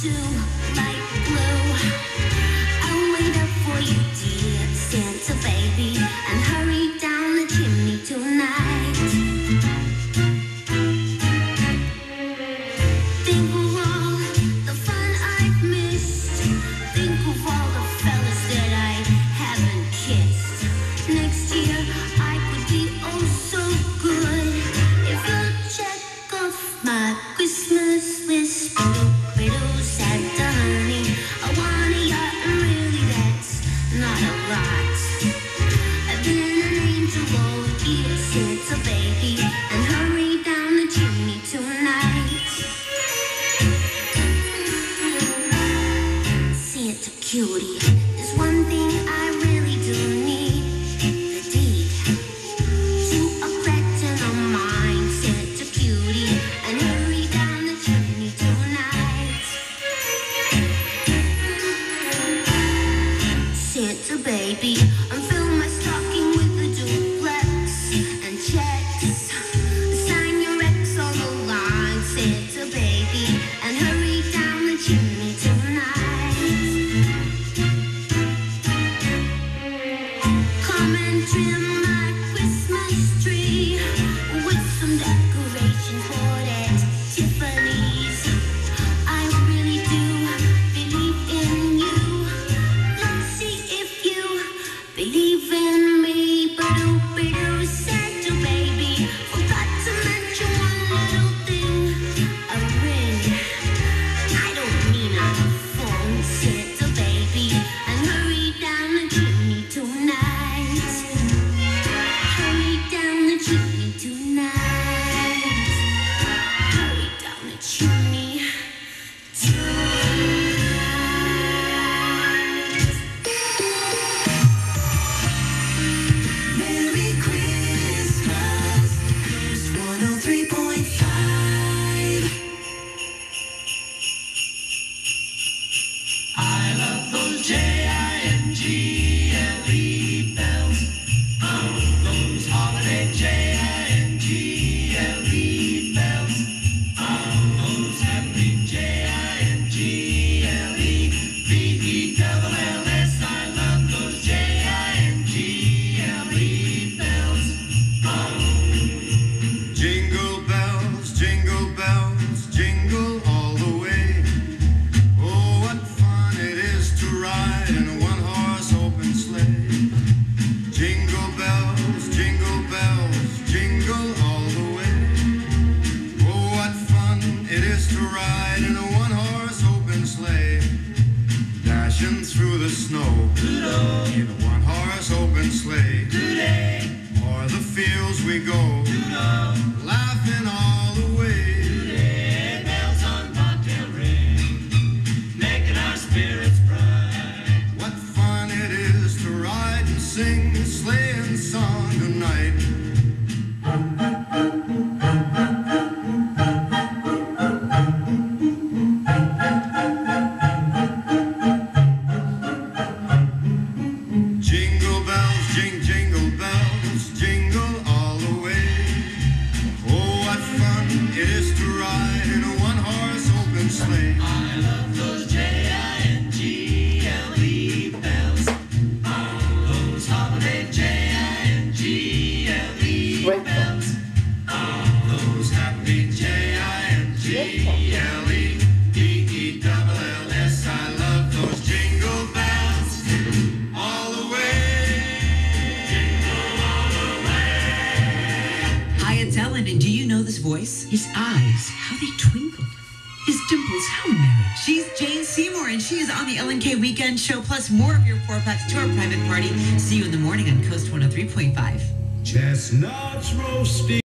to my dream Dashing through the snow in a one horse open sleigh. O'er the fields we go, laughing all the way. Today, bells on bobtail ring, making our spirits bright. What fun it is to ride and sing. Hi, it's Ellen, and do you know this voice? His eyes, how they twinkle. His dimples, how merry. She's Jane Seymour, and she is on the Ellen K Weekend Show, plus more of your four-packs to our private party. See you in the morning on KOST 103.5. Chestnuts roasting.